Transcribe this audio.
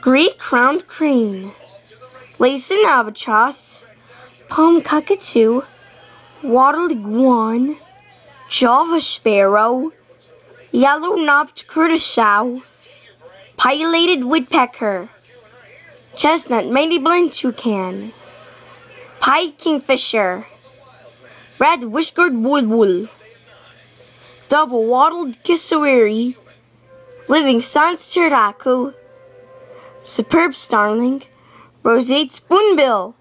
Grey-crowned crane, Laysan albatross, palm cockatoo, wattled guan, Java sparrow, yellow-knobbed curassow, pileated woodpecker, chestnut mandibled toucan, pied kingfisher, red-whiskered bulbul, double-wattled cassowary, Livingstone's turaco, superb starling, roseate spoonbill.